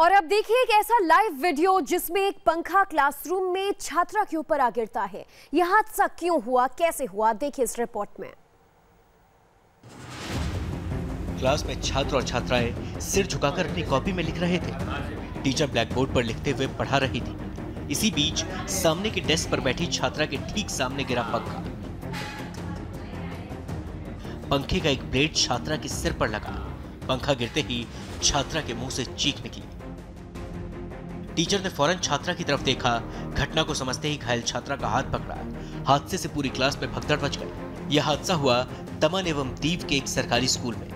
और अब देखिए एक ऐसा लाइव वीडियो जिसमें एक पंखा क्लासरूम में छात्रा के ऊपर आ गिरता है। यह हादसा क्यों हुआ? कैसे हुआ? देखिए इस रिपोर्ट में। क्लास में छात्र और छात्राएँ सिर झुकाकर अपनी कॉपी में लिख रहे थे। टीचर ब्लैक बोर्ड पर लिखते हुए पढ़ा रही थी। इसी बीच सामने के डेस्क पर बैठी छात्रा के ठीक सामने गिरा पंखा। पंखे का एक ब्लेड छात्रा के सिर पर लगा। पंखा गिरते ही छात्रा के मुँह से चीख निकली। टीचर ने फ़ौरन छात्रा की तरफ़ देखा। घटना को समझते ही घायल छात्रा का हाथ पकड़ा। हादसे से पूरी क्लास में भगदड़ मच गई। यह हादसा हुआ तमन एवं दीव के एक सरकारी स्कूल में,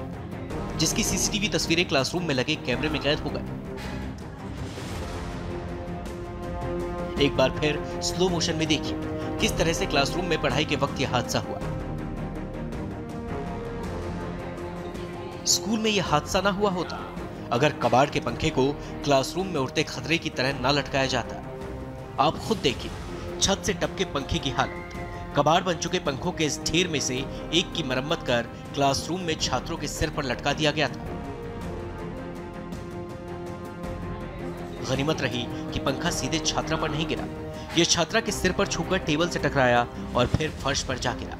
जिसकी सीसीटीवी तस्वीरें क्लासरूम में लगे कैमरे में कैद हो गई। एक बार फिर स्लो मोशन में देखिए, किस तरह से क्लासरूम में पढ़ाई के वक्त यह हादसा हुआ। स्कूल में यह हादसा ना हुआ होता। अगर कबाड़ के पंखे को क्लासरूम में उड़ते खतरे की तरह ना लटकाया जाता। आप खुद देखिए, छत से टपके पंखे की हालत। कबाड़ बन चुके पंखों के इस ढेर में से एक की मरम्मत कर क्लासरूम में छात्रों के सिर पर लटका दिया गया था। गनीमत रही कि पंखा सीधे छात्रा पर नहीं गिरा। यह छात्रा के सिर पर छूकर टेबल से टकराया और फिर फर्श पर जा गिरा।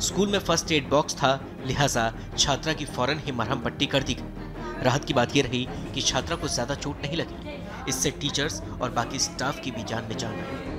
स्कूल में फ़र्स्ट एड बॉक्स था, लिहाजा छात्रा की फ़ौरन ही मरहम पट्टी कर दी गई। राहत की बात यह रही कि छात्रा को ज़्यादा चोट नहीं लगी। इससे टीचर्स और बाकी स्टाफ की भी जान में जान आई।